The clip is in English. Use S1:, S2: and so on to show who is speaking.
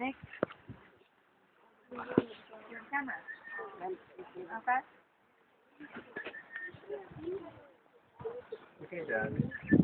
S1: Next. Your camera. Okay.
S2: Okay, Dad.